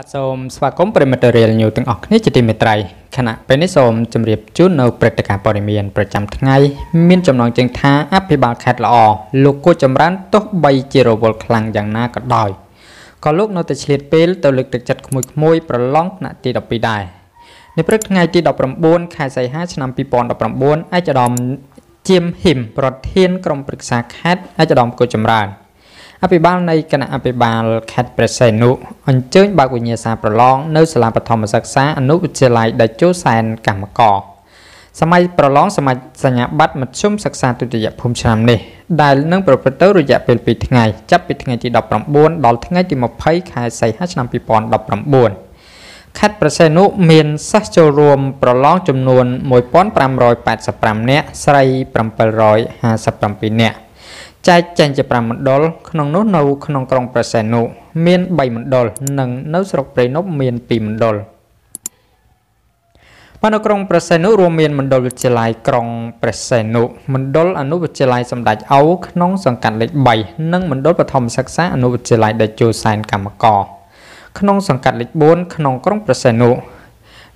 បាទសូមស្វាគមន៍ប្រិមិត្តរៀលញូទាំងអស់គ្នាជាទីមេត្រីខណៈពេលនេះសូមជម្រាបជូននៅព្រឹត្តិការណ៍ព័ត៌មានប្រចាំថ្ងៃមានចំណងជើងថាអភិបាលខេត្តល្អលោកគូចម្រើនទោះបីជារវល់ខ្លាំងយ៉ាងណាក៏ដោយក៏លោកនៅតែឆ្លៀតពេលទៅលើកទឹកចិត្តក្មួយៗប្រឡងថ្នាក់ទី12ដែរនៅព្រឹកថ្ងៃទី19ខែសីហាឆ្នាំ2019ឯកឧត្តមជាមហ៊ីមប្រធានក្រុមប្រឹក្សាខេត្តឯកឧត្តមគូចម្រើន អភិបាលនៃគណៈអភិបាលខេត្តព្រះសីហនុអញ្ជើញបើកវិញ្ញាសាប្រឡងនៅសាលាបឋមសិក្សាអនុវិទ្យាល័យដេជោសែនកម្មកកសម័យប្រឡងសម័យសញ្ញាបត្រមធ្យមសិក្សាទុតិយភូមិឆ្នាំនេះដែលនឹងប្រព្រឹត្តទៅរយៈពេល2ថ្ងៃចាប់ពីថ្ងៃទី19ដល់ថ្ងៃទី20ខែសីហាឆ្នាំ2019ខេត្តប្រសេនុមានសិស្សចូលរួមប្រឡងចំនួន1585នាក់ស្រី757នាក់ ចែកចែងជា5មណ្ឌលក្នុងនោះនៅក្នុងក្រុងប្រសែនុមាន3មណ្ឌលនិងនៅស្រុកព្រៃនប់មាន2មណ្ឌលបាននៅក្រុងប្រសែនុរួមមានមណ្ឌលវិទ្យាល័យក្រុងប្រសែនុមណ្ឌលអនុវិទ្យាល័យសម្ដេចអោក្នុងសង្កាត់លេខ3និងមណ្ឌលបឋមសិក្សាអនុវិទ្យាល័យដេជោសែនកម្មកក្នុងសង្កាត់លេខ4ក្នុងក្រុងប្រសែនុ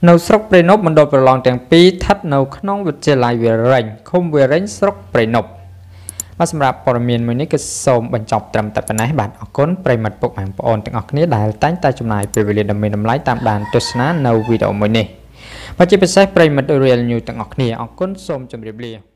នៅស្រុកព្រៃនប់មណ្ឌលប្រឡងទាំងពីរស្ថិតនៅក្នុងវិទ្យាល័យវារិញឃុំវារិញស្រុកព្រៃនប់ បាទសម្រាប់ព័ត៌មានមួយនេះគឺសូមបញ្ចប់ត្រឹមតែប៉ុណ្ណេះបាទអរគុណប្រិមិត្តពុកម៉ែបងប្អូនទាំងអស់គ្នាដែលតែងតែចំណាយពេលវេលាដ៏មានតម្លៃតាមដានទស្សនានៅវីដេអូមួយនេះបាទជាពិសេសប្រិមិត្ត Real News ទាំងអស់គ្នាអរគុណសូមជម្រាបលា